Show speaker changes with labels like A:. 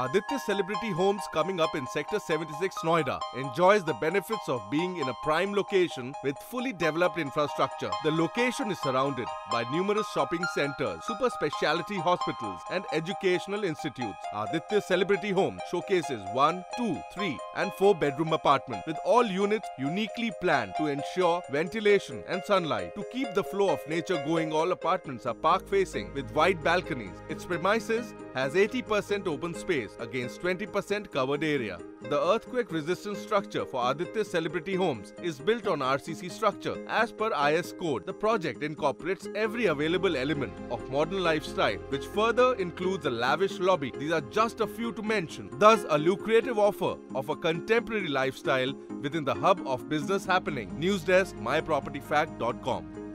A: Aditya Celebrity Homes coming up in Sector 76 Noida enjoys the benefits of being in a prime location with fully developed infrastructure. The location is surrounded by numerous shopping centers, super specialty hospitals and educational institutes. Aditya Celebrity Homes showcases 1, 2, 3 and 4 bedroom apartments with all units uniquely planned to ensure ventilation and sunlight. To keep the flow of nature going, all apartments are park facing with wide balconies. Its premises has 80% open space against 20% covered area. The earthquake resistant structure for Aditya Celebrity Homes is built on RCC structure as per IS code. The project incorporates every available element of modern lifestyle which further includes a lavish lobby. These are just a few to mention. Thus a lucrative offer of a contemporary lifestyle within the hub of business happening. News desk mypropertyfact.com.